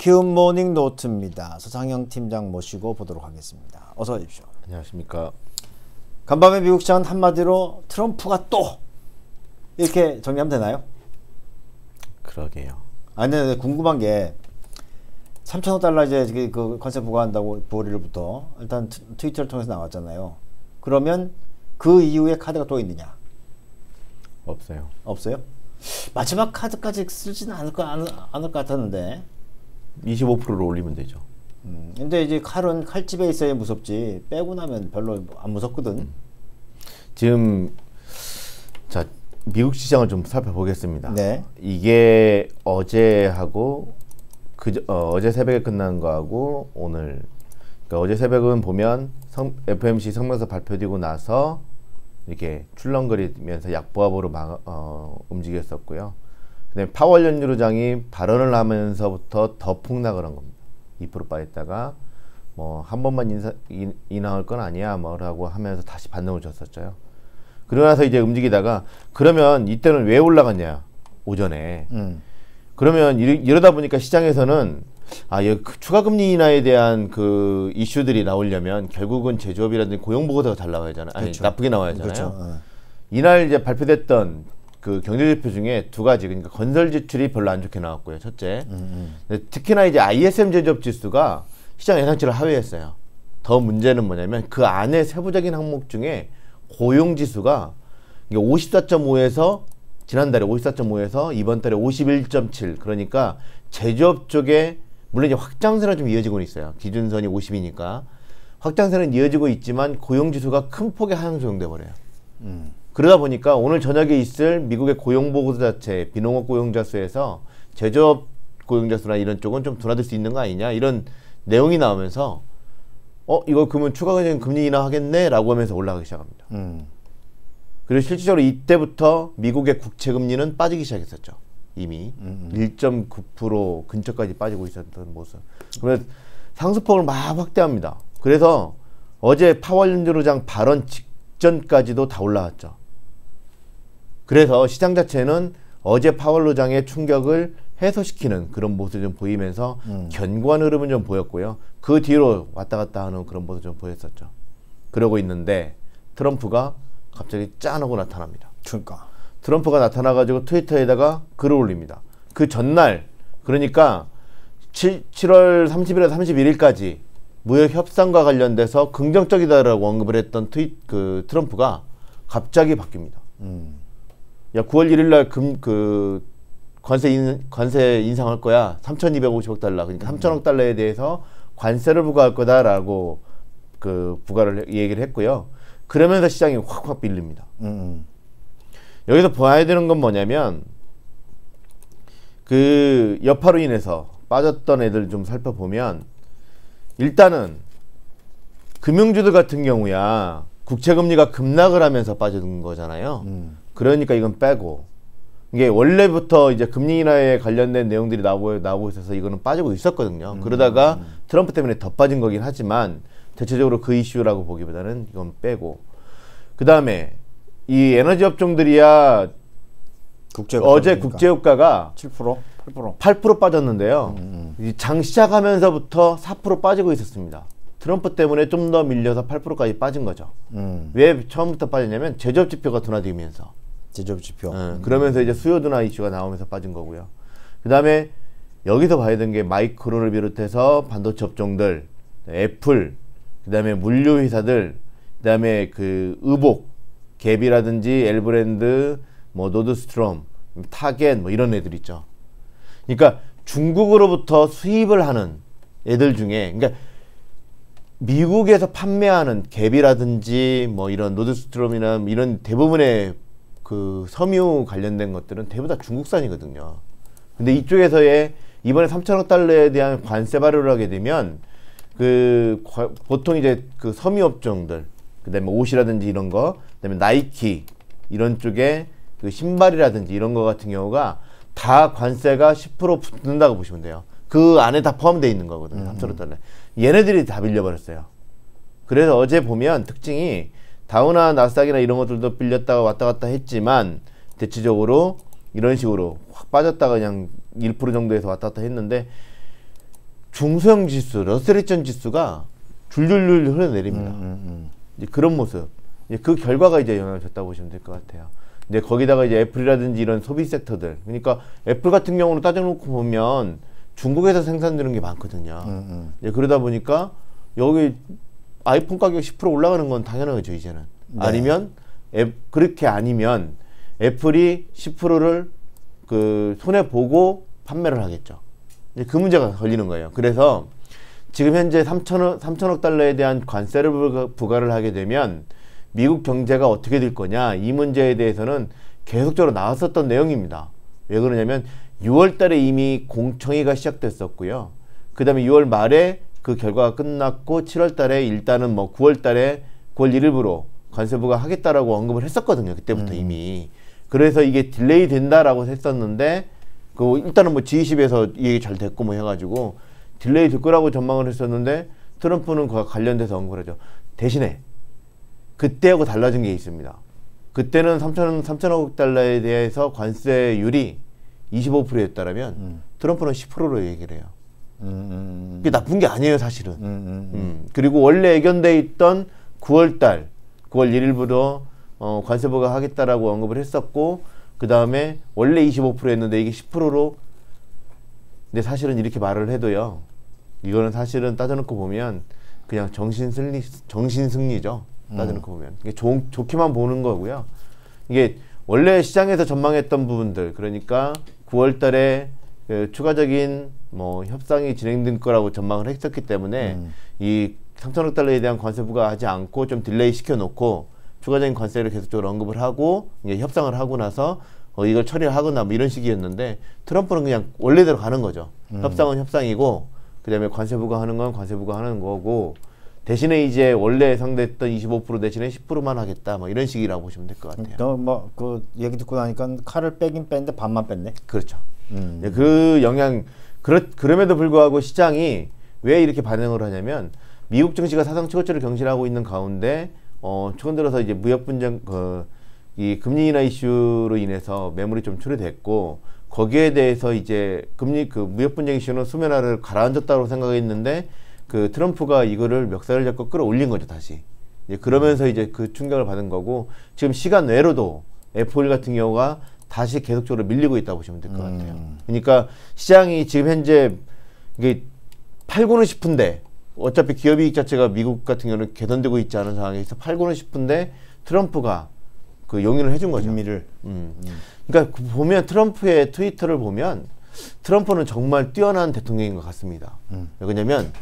키움 모닝 노트입니다. 서상영 팀장 모시고 보도록 하겠습니다. 어서 오십시오. 안녕하십니까. 간밤에 미국 시장 한마디로 트럼프가 또 이렇게 정리하면 되나요? 그러게요. 아니 근데 궁금한 게 3천억 달러 이제 그 관세 부과한다고 보리로부터 일단 트, 트위터를 통해서 나왔잖아요. 그러면 그 이후에 카드가 또 있느냐? 없어요. 없어요? 마지막 카드까지 쓰지는 않을 거 않을, 않을 것 같았는데. 25%로 올리면 되죠. 음, 근데 이제 칼은 칼집에 있어야 무섭지 빼고 나면 별로 안 무섭거든. 음. 지금 자 미국 시장을 좀 살펴보겠습니다. 네. 이게 어제하고 그 어, 제 새벽에 끝난 거하고 오늘 그러니까 어제 새벽은 보면 성, FMC 성명서 발표되고 나서 이렇게 출렁거리면서 약보합으로 막, 어, 움직였었고요. 그다음에 파월 연유로장이 발언을 하면서부터 더 폭락을 한 겁니다. 2% 빠졌다가 뭐 한 번만 인사, 인, 인하할 건 아니야 뭐라고 하면서 다시 반등을 줬었죠. 그러고 나서 이제 움직이다가 그러면 이때는 왜 올라갔냐 오전에 음. 그러면 이러, 다 보니까 시장에서는 아, 그 추가 금리 인하에 대한 그 이슈들이 나오려면 결국은 제조업이라든지 고용 보고서가 잘 나와야 하잖아요. 아니, 그렇죠. 나쁘게 나와야 하잖아요. 그렇죠. 어. 이날 이제 발표됐던 그 경제지표 중에 두 가지 그러니까 건설 지출이 별로 안 좋게 나왔고요. 첫째, 음, 음. 특히나 이제 ISM 제조업 지수가 시장 예상치를 하회했어요. 더 문제는 뭐냐면 그 안에 세부적인 항목 중에 고용 지수가 54.5에서 지난달에 54.5에서 이번 달에 51.7 그러니까 제조업 쪽에 물론 이제 확장세는 좀 이어지고 있어요. 기준선이 50이니까 확장세는 이어지고 있지만 고용 지수가 큰 폭의 하향 조정돼 버려요. 음. 그러다 보니까 오늘 저녁에 있을 미국의 고용 보고서 자체 비농업 고용자 수에서 제조업 고용자 수나 이런 쪽은 좀 둔화될 수 있는 거 아니냐 이런 내용이 나오면서 어 이거 그러면 추가적인 금리 인하 하겠네라고 하면서 올라가기 시작합니다. 음. 그리고 실질적으로 이때부터 미국의 국채 금리는 빠지기 시작했었죠. 이미 음. 1.9% 근처까지 빠지고 있었던 모습. 그래서 상승폭을 막 확대합니다. 그래서 어제 파월 연주로장 발언 직전까지도 다 올라왔죠. 그래서 시장 자체는 어제 파월 로장의 충격을 해소시키는 그런 모습이 좀 보이면서 음. 견고한 흐름은 좀 보였고요. 그 뒤로 왔다 갔다 하는 그런 모습 좀 보였었죠. 그러고 있는데 트럼프가 갑자기 짠 하고 나타납니다. 그러니까 트럼프가 나타나가지고 트위터에다가 글을 올립니다. 그 전날 그러니까 7, 7월 30일에서 31일까지 무역 협상과 관련돼서 긍정적이다라고 언급을 했던 트윗 그 트럼프가 갑자기 바뀝니다. 음. 야 9월 1일 날 금 그 관세 인, 관세 인상할 거야. 3,250억 달러. 그러니까 음. 3천억 달러에 대해서 관세를 부과할 거다라고 그 부과를 얘기를 했고요. 그러면서 시장이 확확 빌립니다. 음. 음. 여기서 봐야 되는 건 뭐냐면 그 여파로 인해서 빠졌던 애들 좀 살펴보면 일단은 금융주들 같은 경우야 국채 금리가 급락을 하면서 빠진 거잖아요. 음. 그러니까 이건 빼고 이게 원래부터 이제 금리 인하에 관련된 내용들이 나오고 나오고 있어서 이거는 빠지고 있었거든요. 음. 그러다가 음. 트럼프 때문에 더 빠진 거긴 하지만 대체적으로 그 이슈라고 보기보다는 이건 빼고 그 다음에 이 에너지 업종들이야 어제 국제유가가 7% 8% 8% 빠졌는데요. 음, 음. 장 시작하면서부터 4% 빠지고 있었습니다. 트럼프 때문에 좀 더 밀려서 8%까지 빠진 거죠. 음. 왜 처음부터 빠졌냐면 제조업 지표가 둔화되면서 제조업 지표. 네, 그러면서 이제 수요 둔화 이슈가 나오면서 빠진 거고요. 그다음에 여기서 봐야 되는 게 마이크론을 비롯해서 반도체 업종들, 애플, 그다음에 물류 회사들, 그다음에 그 의복, 갭이라든지 엘브랜드, 뭐 노드스트롬, 타겟 뭐 이런 애들 있죠. 그러니까 중국으로부터 수입을 하는 애들 중에 그러니까 미국에서 판매하는 갭이라든지 뭐 이런 노드스트롬이나 이런 대부분의 그 섬유 관련된 것들은 대부분 다 중국산이거든요. 근데 이쪽에서의 이번에 3천억 달러에 대한 관세 발효를 하게 되면 그 보통 이제 그 섬유 업종들 그다음에 옷이라든지 이런 거 그다음에 나이키 이런 쪽에 그 신발이라든지 이런 거 같은 경우가 다 관세가 10% 붙는다고 보시면 돼요. 그 안에 다 포함되어 있는 거거든요. 음. 3천원 달러. 얘네들이 다 빌려버렸어요. 그래서 어제 보면 특징이 다우나 나스닥이나 이런 것들도 빌렸다가 왔다 갔다 했지만 대체적으로 이런 식으로 확 빠졌다가 그냥 1% 정도에서 왔다 갔다 했는데 중소형 지수, 러셀리전 지수가 줄줄줄 흘러내립니다. 음, 이제 그런 모습. 이제 그 결과가 이제 영향을 줬다고 보시면 될 것 같아요. 근데 거기다가 이제 애플이라든지 이런 소비 섹터들. 그러니까 애플 같은 경우는 따져놓고 보면 중국에서 생산되는 게 많거든요. 음, 음. 이제 그러다 보니까 여기 아이폰 가격 10% 올라가는 건 당연하죠 이제는. 네. 아니면 앱, 그렇게 아니면 애플이 10%를 그 손해 보고 판매를 하겠죠. 이제 그 문제가 걸리는 거예요. 그래서 지금 현재 3천억 3천억 달러에 대한 관세를 부과를 하게 되면 미국 경제가 어떻게 될 거냐 이 문제에 대해서는 계속적으로 나왔었던 내용입니다. 왜 그러냐면 6월 달에 이미 공청회가 시작됐었고요. 그 다음에 6월 말에 그 결과가 끝났고 7월 달에 일단은 뭐 9월 달에 9월 1일부로 관세부가 하겠다라고 언급을 했었거든요. 그때부터 이미. 그래서 이게 delay 된다라고 했었는데 그 일단은 뭐 G20에서 이 얘기 잘 됐고 뭐 해가지고 delay 될 거라고 전망을 했었는데 트럼프는 그와 관련돼서 언급을 하죠. 대신에 그때하고 달라진 게 있습니다. 그때는 3천 3천억 달러에 대해서 관세율이 25%였다라면 음. 트럼프는 10%로 얘기를 해요. 음, 음, 그게 나쁜 게 아니에요, 사실은. 음, 음, 음. 음, 그리고 원래 예견돼 있던 9월 달, 9월 1일부터 어, 관세부가 하겠다라고 언급을 했었고, 그 다음에 원래 25%였는데 이게 10%로, 근데 사실은 이렇게 말을 해도요, 이거는 사실은 따져놓고 보면 그냥 정신 승리, 정신 승리죠. 따져놓고 보면. 이게 좋, 좋게만 보는 거고요. 이게 원래 시장에서 전망했던 부분들, 그러니까 9월 달에 그 추가적인 뭐 협상이 진행될 거라고 전망을 했었기 때문에 음. 이 3천억 달러에 대한 관세 부과하지 않고 좀 delay 시켜 놓고 추가적인 관세를 계속적으로 언급을 하고 이제 협상을 하고 나서 어 이걸 처리를 하거나 뭐 이런 식이었는데 트럼프는 그냥 원래대로 가는 거죠. 협상은 협상이고 그다음에 관세 부과하는 건 관세 부과하는 거고 대신에 이제 원래 예상됐던 25% 대신에 10%만 하겠다 뭐 이런 식이라고 보시면 될 것 같아요. 너뭐그 얘기 듣고 나니까 칼을 빼긴 뺐는데 반만 뺐네. 그렇죠. 음. 네, 그 영향 그렇 그럼에도 불구하고 시장이 왜 이렇게 반응을 하냐면 미국 증시가 사상 최고치를 경신하고 있는 가운데 어 최근 들어서 이제 무역 분쟁 그 이 금리 인하 이슈로 인해서 매물이 좀 출회됐고 거기에 대해서 이제 금리 그 무역 분쟁 이슈는 수면화를 가라앉았다고 생각했는데 그 트럼프가 이거를 멱살을 잡고 끌어올린 거죠 다시. 이제 그러면서 이제 그 충격을 받은 거고 지금 시간 외로도 애플 같은 경우가 다시 계속적으로 밀리고 있다고 보시면 될 것 같아요. 그러니까 시장이 지금 현재 이게 팔고는 싶은데 어차피 기업이익 자체가 미국 같은 경우는 개선되고 있지 않은 상황에서 팔고는 싶은데 트럼프가 그 용인을 해준 거죠. 의미를 음. 그러니까 그 보면 트럼프의 트위터를 보면 트럼프는 정말 뛰어난 대통령인 것 같습니다. 왜냐면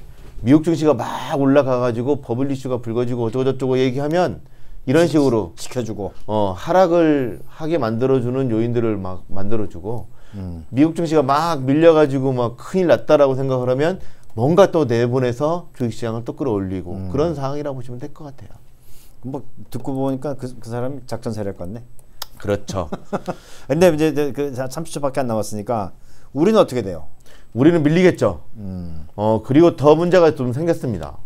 미국 증시가 막 올라가가지고 버블 이슈가 불거지고 어쩌고저쩌고 얘기하면 이런 식으로 시켜주고. 어, 하락을 하게 만들어주는 요인들을 막 만들어주고 음. 미국 증시가 막 밀려가지고 막 큰일 났다라고 생각을 하면 뭔가 또 내보내서 주식시장을 또 끌어올리고 그런 상황이라고 보시면 될 것 같아요. 뭐 듣고 보니까 그, 그 사람이 작전 세력 같네. 그렇죠. 근데 이제 이제 그 30초밖에 안 남았으니까 우리는 어떻게 돼요? 우리는 밀리겠죠. 음. 어 그리고 더 문제가 좀 생겼습니다.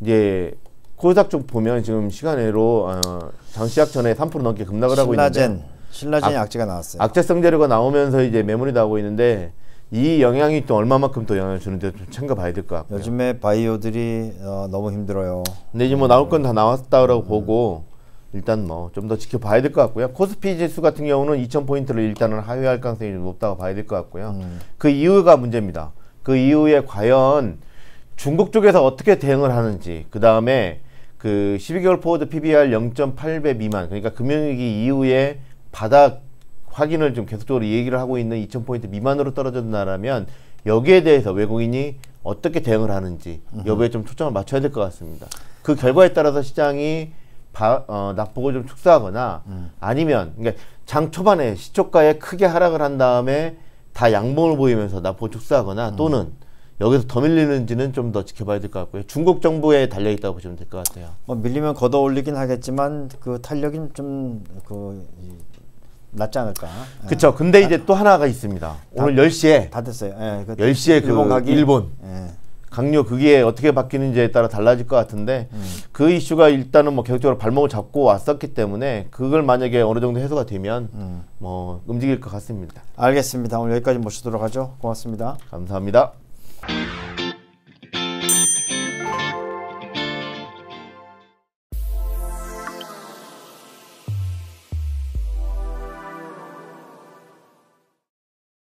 이제 코스닥 쪽 보면 지금 시간외로 어, 장 시작 전에 3% 넘게 급락을 하고 있는데 신라젠 신라젠 악- 악재가 나왔어요. 악재성 재료가 나오면서 이제 매물이 나오고 있는데 이 영향이 또 얼마만큼 또 영향을 주는지 좀 챙겨봐야 될 것 같고요. 요즘에 바이오들이 어, 너무 힘들어요. 근데 이제 뭐 나올 건 다 나왔다라고 보고 일단 뭐 좀 더 지켜봐야 될 것 같고요. 코스피 지수 같은 경우는 2,000포인트를 일단은 하회할 가능성이 좀 높다고 봐야 될 것 같고요. 그 이유가 문제입니다. 그 이후에 과연 중국 쪽에서 어떻게 대응을 하는지, 그 다음에 그 12개월 forward PBR 0.8배 미만, 그러니까 금융위기 이후에 바닥 확인을 좀 계속적으로 얘기를 하고 있는 2,000포인트 미만으로 떨어졌다라면 여기에 대해서 외국인이 어떻게 대응을 하는지 여부에 좀 초점을 맞춰야 될 것 같습니다. 그 결과에 따라서 시장이 바, 어, 낙폭을 좀 축소하거나 아니면 그러니까 장 초반에 시초가에 크게 하락을 한 다음에 다 양봉을 보이면서 낙폭을 축소하거나 또는 여기서 더 밀리는지는 좀 더 지켜봐야 될 것 같고요. 중국 정부에 달려 있다고 보시면 될 것 같아요. 뭐 밀리면 걷어 올리긴 하겠지만 그 탄력이 좀그 낫지 않을까. 예. 그렇죠. 근데 이제 또 하나가 있습니다. 오늘 10시에 다 됐어요. 예, 그 10시에 그 일본 가기. 일본 예. 강요 그게 어떻게 바뀌는지에 따라 달라질 것 같은데 음. 그 이슈가 일단은 뭐 계속적으로 발목을 잡고 왔었기 때문에 그걸 만약에 어느 정도 해소가 되면 음. 뭐 움직일 것 같습니다. 알겠습니다. 오늘 여기까지 모시도록 하죠. 고맙습니다. 감사합니다. you